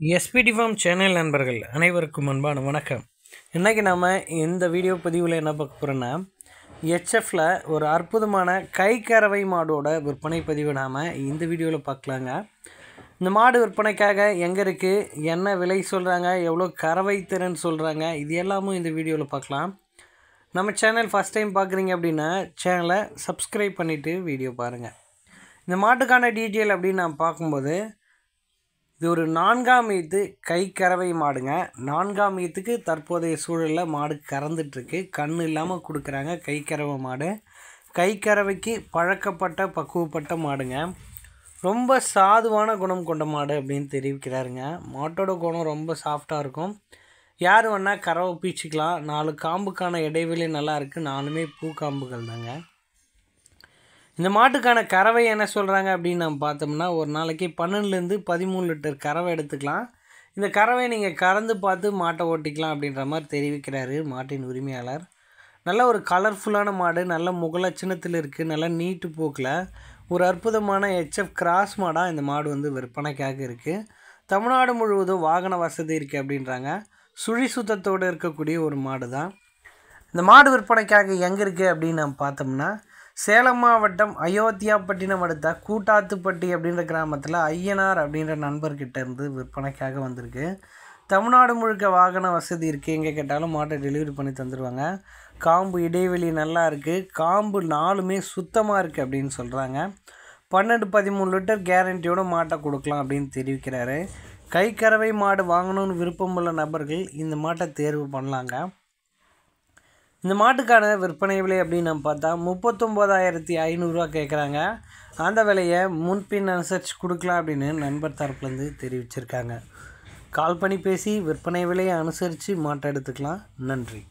SPD form channel நண்பர்கள் அனைவருக்கும் அன்பான வணக்கம். இன்றைக்கி நாம் இந்த வீடியோ பதிவில் என்ன பார்க்க போகிறோன்னா ஹெச்எஃப்பில் ஒரு அற்புதமான கை கறவை மாடோட விற்பனை பதிவு நாம் இந்த வீடியோவில் பார்க்கலாங்க. இந்த மாடு விற்பனைக்காக எங்கே இருக்குது என்ன விலை சொல்கிறாங்க எவ்வளோ கறவை திறன் சொல்கிறாங்க இது எல்லாமும் இந்த வீடியோவில் பார்க்கலாம். நம்ம சேனல் ஃபஸ்ட் டைம் பார்க்குறீங்க அப்படின்னா சேனலை சப்ஸ்கிரைப் பண்ணிவிட்டு வீடியோ பாருங்கள் இந்த மாட்டுக்கான டீட்டெயில் அப்படின்னு நான் பார்க்கும்போது இது ஒரு நான்காம் ஈத்து கை கறவை மாடுங்க. நான்காம் ஈத்துக்கு தற்போதைய சூழலில் மாடு கறந்துட்டுருக்கு கண் இல்லாமல் கொடுக்குறாங்க கை கறவை மாடு. கை கறவைக்கு பழக்கப்பட்ட பக்குவப்பட்ட மாடுங்க. ரொம்ப சாதுவான குணம் கொண்ட மாடு அப்படின்னு தெரிவிக்கிறாருங்க. மாட்டோட குணம் ரொம்ப சாஃப்டாக இருக்கும். யார் வேணால் கறவை பீச்சிக்கலாம். நாலு காம்புக்கான இடைவெளி நல்லா இருக்குது நாலுமே பூ காம்புகள் தாங்க இந்த மாட்டுக்கான கறவை என்ன சொல்கிறாங்க அப்படின்னு நம்ம பார்த்தோம்னா ஒரு நாளைக்கு பன்னெண்டுலேருந்து பதிமூணு லிட்டர் கறவை எடுத்துக்கலாம். இந்த கறவை நீங்கள் கறந்து பார்த்து மாட்டை ஓட்டிக்கலாம் அப்படின்ற மாதிரி தெரிவிக்கிறாரு மாட்டின் உரிமையாளர். நல்ல ஒரு கலர்ஃபுல்லான மாடு நல்ல முகலட்சணத்தில் இருக்குது நல்ல நீட்டு போக்கில். ஒரு அற்புதமான ஹெச்எஃப் கிராஸ் மாடாக இந்த மாடு வந்து விற்பனைக்காக இருக்குது தமிழ்நாடு முழுவதும் வாகன வசதி இருக்குது அப்படின்றாங்க. சுழி சுத்தத்தோடு இருக்கக்கூடிய ஒரு மாடு தான் இந்த மாடு விற்பனைக்காக எங்கே இருக்குது அப்படின்னு நம்ம பார்த்தோம்னா சேலம் மாவட்டம் அயோத்தியாப்பட்டினம் அடுத்த கூட்டாத்துப்பட்டி அப்படின்ற கிராமத்தில் ஐயனார் அப்படின்ற நண்பர்கிட்ட இருந்து விற்பனைக்காக வந்திருக்கு. தமிழ்நாடு முழுக்க வாகன வசதி இருக்குது எங்கே கேட்டாலும் மாட்டை டெலிவரி பண்ணி தந்துடுவாங்க காம்பு இடைவெளி நல்லா இருக்குது காம்பு நாலுமே சுத்தமாக இருக்குது அப்படின்னு சொல்கிறாங்க பன்னெண்டு பதிமூணு லிட்டர் கேரண்டியோட மாட்டை கொடுக்கலாம் அப்படின்னு தெரிவிக்கிறாரு. கைக்கறவை மாடு வாங்கணும்னு விருப்பமுள்ள நபர்கள் இந்த மாட்டை தேர்வு பண்ணலாங்க. இந்த மாட்டுக்கான விற்பனை விலை அப்படின்னு நம்ம பார்த்தா முப்பத்தொம்போதாயிரத்தி ஐநூறுரூவா கேட்குறாங்க. அந்த விலையை முன்பின் அனுசரித்து கொடுக்கலாம் அப்படின்னு நண்பர் தரப்புலேருந்து தெரிவிச்சிருக்காங்க. கால் பண்ணி பேசி விற்பனை விலையை அனுசரித்து மாட்டை எடுத்துக்கலாம். நன்றி.